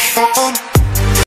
that